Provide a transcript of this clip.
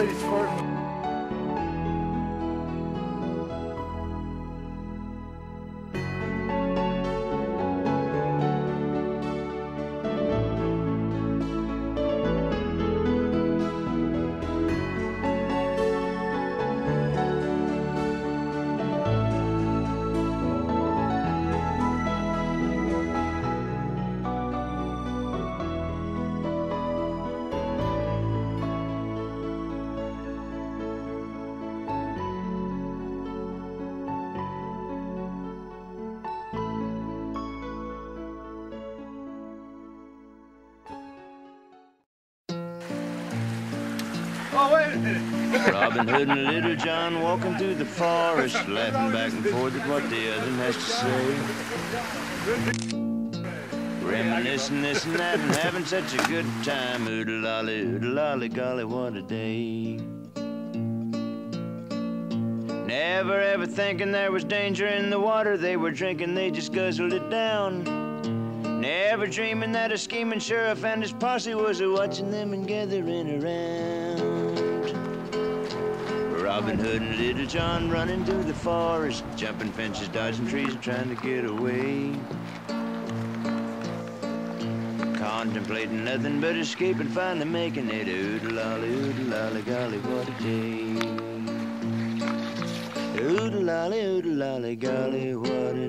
somebody squirt me. Robin Hood and Little John walking through the forest, laughing back and forth at what the other has to say. Reminiscing this and that and having such a good time. Oodle lolly, oodle lolly, golly, what a day. Never ever thinking there was danger in the water they were drinking, they just guzzled it down. Never dreaming that a scheming sheriff and his posse was a watching them and gathering around. Robin Hood and Little John running through the forest, jumping fences, dodging trees, and trying to get away. Contemplating nothing but escape and finally making it. Oodle lolly, oodle lolly, golly, what a day. Oodle lolly, oodle lolly, golly, what a day.